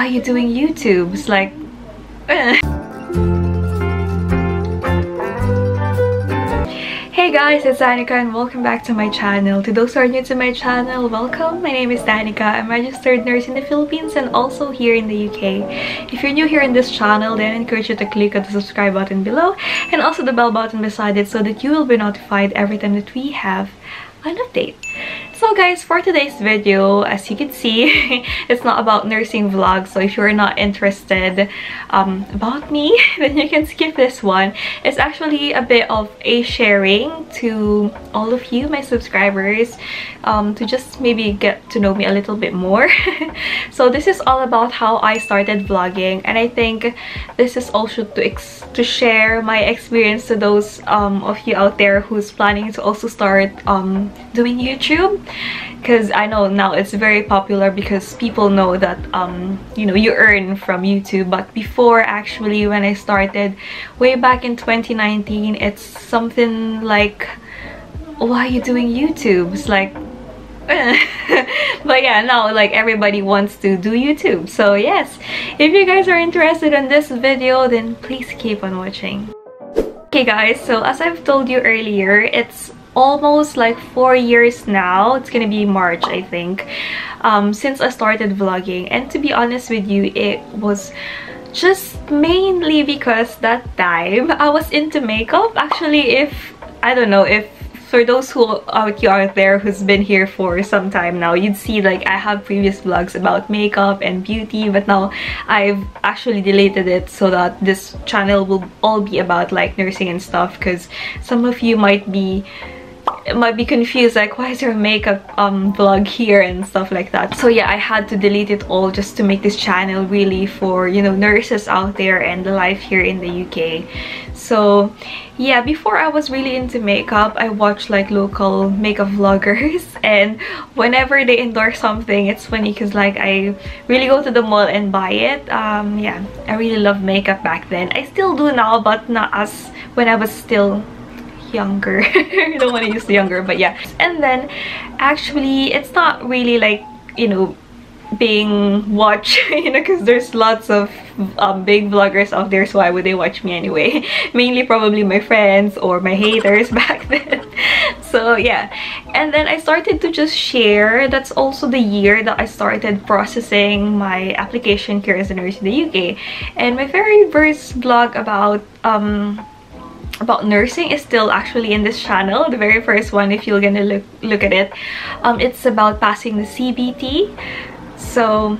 why are you doing YouTube? It's like, eh. Hey guys, it's Danica and welcome back to my channel. To those who are new to my channel, welcome. My name is Danica. I'm a registered nurse in the Philippines and also here in the UK. If you're new here in this channel, then I encourage you to click on the subscribe button below and also the bell button beside it so that you will be notified every time that we have an update. So guys, for today's video, as you can see, it's not about nursing vlogs. So if you're not interested um, about me, then you can skip this one. It's actually a bit of a sharing to all of you, my subscribers, um, to just maybe get to know me a little bit more. so this is all about how I started vlogging. And I think this is also to, to share my experience to those um, of you out there who's planning to also start um, doing YouTube because I know now it's very popular because people know that um, you know you earn from YouTube. But before actually when I started way back in 2019 it's something like why are you doing YouTube? It's like but yeah now like everybody wants to do youtube. So yes if you guys are interested in this video then please keep on watching. Okay guys so as i've told you earlier it's almost like four years now. It's gonna be march i think um, since i started vlogging. And to be honest with you it was just mainly because that time i was into makeup. Actually if i don't know if for those who out you out there who's been here for some time now you'd see like i have previous vlogs about makeup and beauty but now i've actually deleted it so that this channel will all be about like nursing and stuff because some of you might be might be confused like why is there a makeup um vlog here and stuff like that. So yeah i had to delete it all just to make this channel really for you know nurses out there and the life here in the uk so yeah before i was really into makeup i watched like local makeup vloggers. And whenever they endorse something it's funny because like i really go to the mall and buy it. Um yeah i really love makeup back then. I still do now but not as when i was still younger. I don't want to use younger but yeah. And then actually it's not really like you know being watched you know because there's lots of um, big vloggers out there so why would they watch me anyway? Mainly probably my friends or my haters back then. So yeah. And then I started to just share. That's also the year that I started processing my application here as a nurse in the UK and my very first vlog about um about nursing is still actually in this channel the very first one if you're gonna look look at it. Um it's about passing the cbt so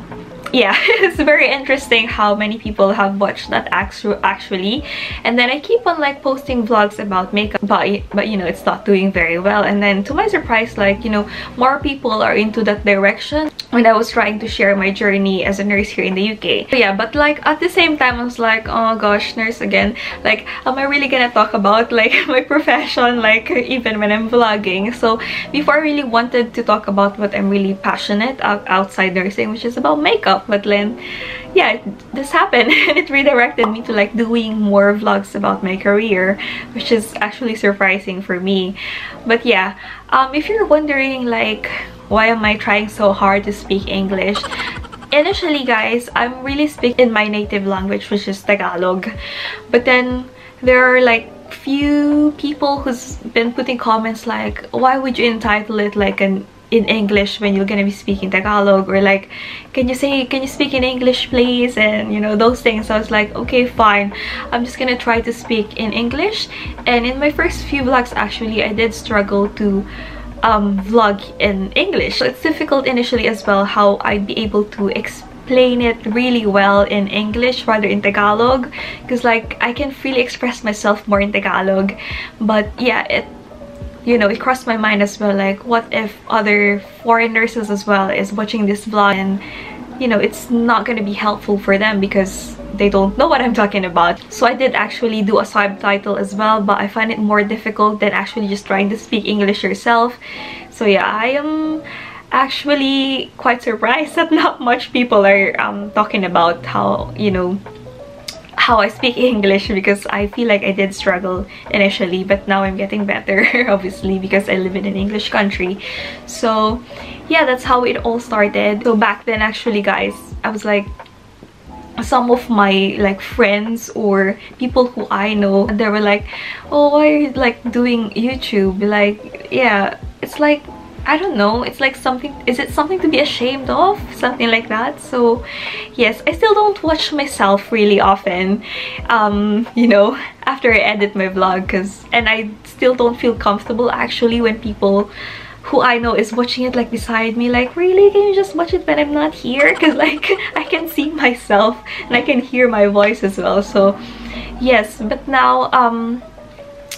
yeah it's very interesting how many people have watched that actually. And then i keep on like posting vlogs about makeup but but you know it's not doing very well. And then to my surprise like you know more people are into that direction when I was trying to share my journey as a nurse here in the UK. So yeah, but like at the same time, I was like, oh gosh, nurse again. Like, am I really gonna talk about like my profession, like even when I'm vlogging? So before I really wanted to talk about what I'm really passionate outside nursing, which is about makeup. But then, yeah, this happened and it redirected me to like doing more vlogs about my career, which is actually surprising for me. But yeah, um, if you're wondering like, why am I trying so hard to speak English? Initially, guys, I'm really speaking in my native language, which is Tagalog. But then, there are like few people who's been putting comments like, why would you entitle it like an in English when you're gonna be speaking Tagalog? Or like can you say can you speak in English please? And you know those things. So I was like okay fine. I'm just gonna try to speak in English. And in my first few vlogs actually I did struggle to um, vlog in English. So it's difficult initially as well how I'd be able to explain it really well in English rather in Tagalog because like I can freely express myself more in Tagalog but yeah it you know it crossed my mind as well like what if other foreign nurses as well is watching this vlog and you know it's not gonna be helpful for them because they don't know what I'm talking about. So I did actually do a subtitle as well but I find it more difficult than actually just trying to speak English yourself. So yeah, I am actually quite surprised that not much people are um, talking about how, you know, how I speak English because I feel like I did struggle initially but now I'm getting better obviously because I live in an English country so yeah that's how it all started so back then actually guys I was like some of my like friends or people who I know they were like oh why are you like doing YouTube? Like yeah it's like I don't know it's like something is it something to be ashamed of? Something like that. So yes I still don't watch myself really often um you know after I edit my vlog because and I still don't feel comfortable actually when people who I know is watching it like beside me like really? Can you just watch it when I'm not here? Because like I can see myself and I can hear my voice as well so yes. But now um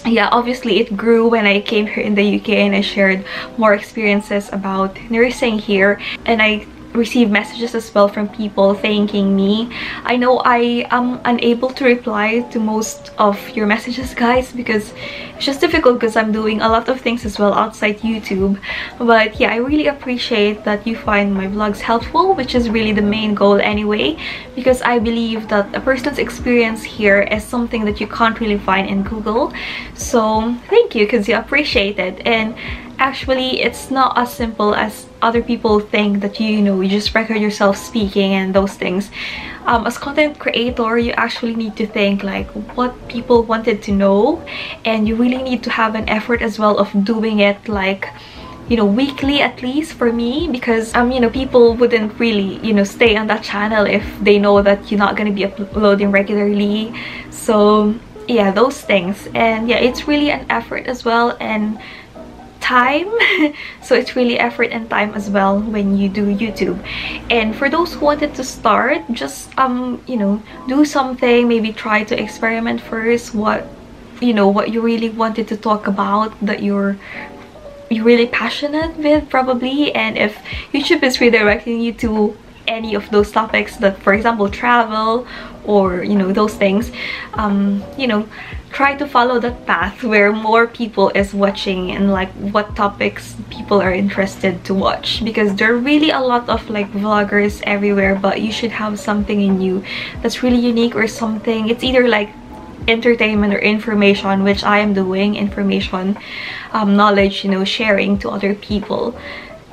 yeah obviously it grew when I came here in the UK and I shared more experiences about nursing here. And I receive messages as well from people thanking me. I know i am unable to reply to most of your messages guys because it's just difficult because i'm doing a lot of things as well outside youtube. But yeah i really appreciate that you find my vlogs helpful which is really the main goal anyway because i believe that a person's experience here is something that you can't really find in google. So thank you because you appreciate it. And actually it's not as simple as other people think that you, know you just record yourself speaking and those things. Um, as content creator you actually need to think like what people wanted to know and you really need to have an effort as well of doing it like you know weekly at least for me because um you know people wouldn't really you know stay on that channel if they know that you're not going to be uploading regularly. So yeah those things. And yeah it's really an effort as well and time. So it's really effort and time as well when you do youtube. And for those who wanted to start just um you know do something maybe try to experiment first what you know what you really wanted to talk about that you're you're really passionate with probably. And if youtube is redirecting you to any of those topics that for example travel or you know those things um you know try to follow that path where more people is watching and like what topics people are interested to watch. Because there are really a lot of like vloggers everywhere but you should have something in you that's really unique or something. It's either like entertainment or information which I am doing information um, knowledge you know sharing to other people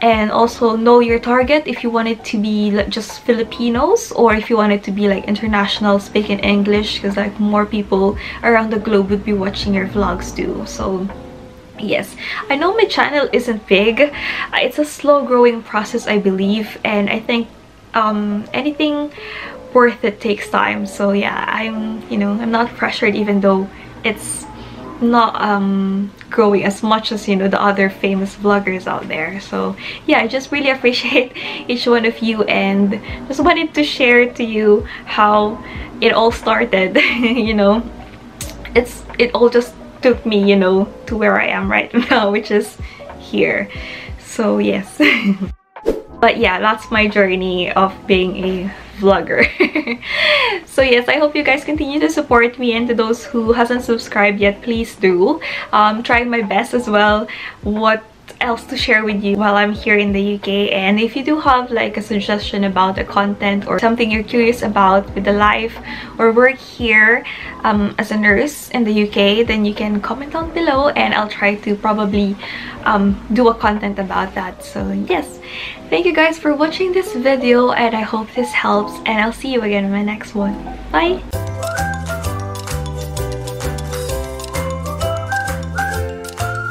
and also know your target if you want it to be just Filipinos or if you want it to be like international speaking English because like more people around the globe would be watching your vlogs too. So yes. I know my channel isn't big. It's a slow growing process i believe and i think um anything worth it takes time. So yeah i'm you know i'm not pressured even though it's not um growing as much as you know the other famous vloggers out there. So yeah i just really appreciate each one of you and just wanted to share to you how it all started you know. It's it all just took me you know to where i am right now which is here. So yes. But yeah that's my journey of being a vlogger. So yes i hope you guys continue to support me and to those who hasn't subscribed yet please do. Um trying my best as well. What else to share with you while I'm here in the UK and if you do have like a suggestion about the content or something you're curious about with the life or work here um, as a nurse in the UK then you can comment down below and I'll try to probably um, do a content about that. So yes. Thank you guys for watching this video and I hope this helps and I'll see you again in my next one. Bye